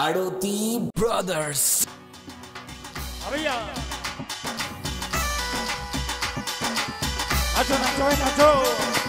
Aroti Brothers. Arriba. Nacho, Nacho, Nacho.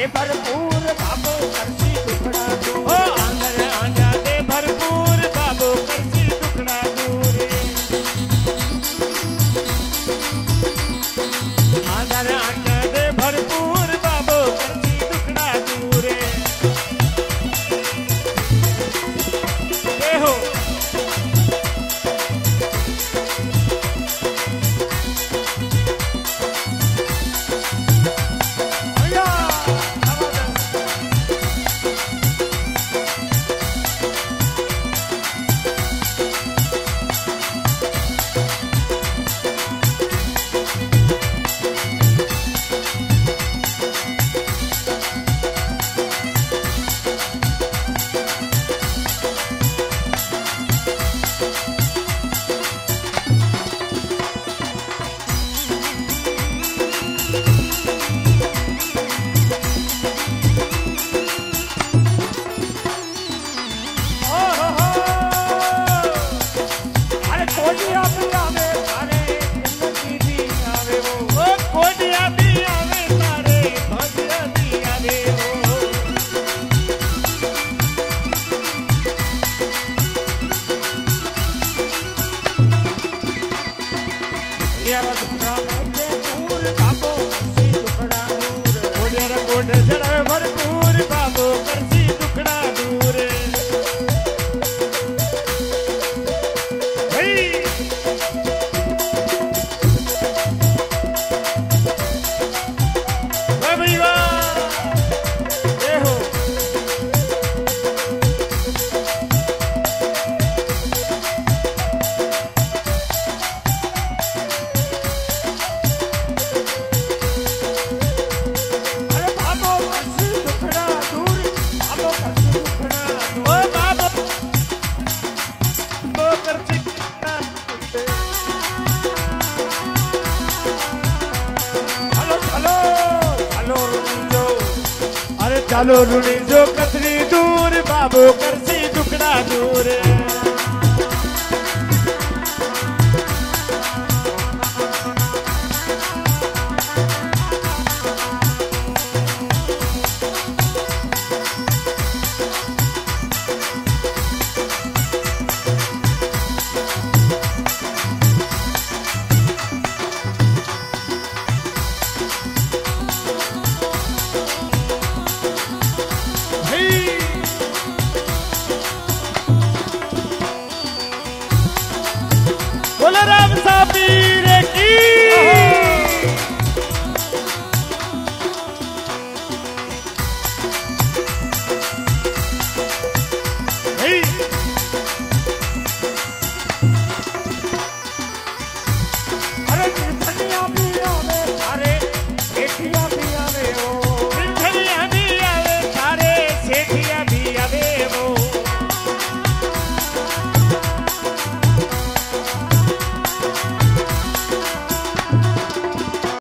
Prepara Ave María. चलो रुड़ी जो कतरी दूर बाबू करसी।